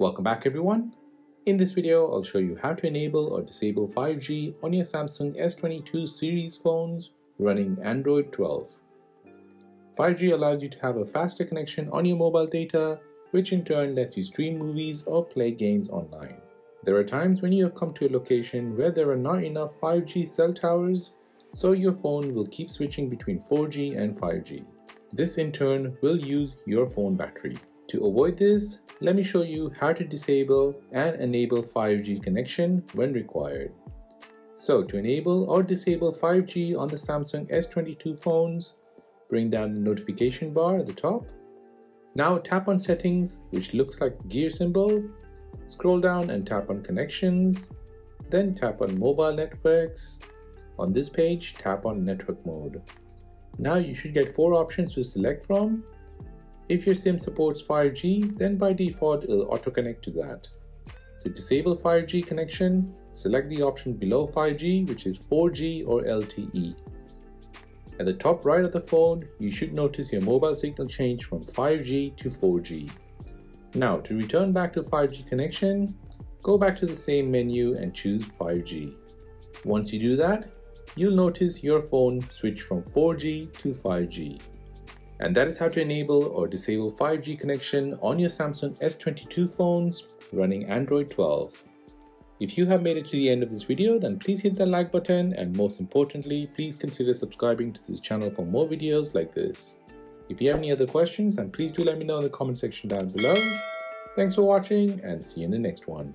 Welcome back everyone. In this video, I'll show you how to enable or disable 5G on your Samsung S22 series phones running Android 12. 5G allows you to have a faster connection on your mobile data, which in turn lets you stream movies or play games online. There are times when you have come to a location where there are not enough 5G cell towers, so your phone will keep switching between 4G and 5G. This in turn will use your phone battery. To avoid this, let me show you how to disable and enable 5G connection when required. So to enable or disable 5G on the Samsung S22 phones, bring down the notification bar at the top. Now tap on settings which looks like gear symbol, scroll down and tap on connections, then tap on mobile networks. On this page, tap on network mode. Now you should get four options to select from if your SIM supports 5G, then by default it'll auto-connect to that. To disable 5G connection, select the option below 5G which is 4G or LTE. At the top right of the phone, you should notice your mobile signal change from 5G to 4G. Now to return back to 5G connection, go back to the same menu and choose 5G. Once you do that, you'll notice your phone switch from 4G to 5G. And that is how to enable or disable 5G connection on your Samsung S22 phones running Android 12. If you have made it to the end of this video, then please hit the like button and most importantly, please consider subscribing to this channel for more videos like this. If you have any other questions, then please do let me know in the comment section down below. Thanks for watching and see you in the next one.